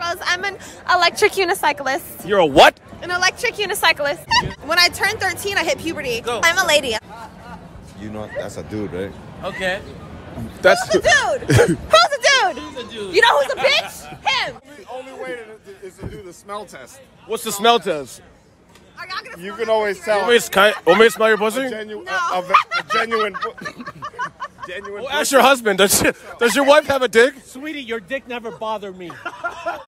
circles. I'm an electric unicyclist. You're a what? An electric unicyclist. when I turned 13, I hit puberty. Go. I'm a lady. You know, that's a dude, right? Okay. That's Who's a dude? who's a dude? Who's a dude? You know who's a bitch? Him. The only way to, is to do the smell test. What's the smell test? You gonna You can always tell. Want me to, kind, want me to smell your pussy? Genu- No. a, a, a genuine, genuine. Well, ask your husband. Does, does your wife have a dick? Sweetie, your dick never bothered me.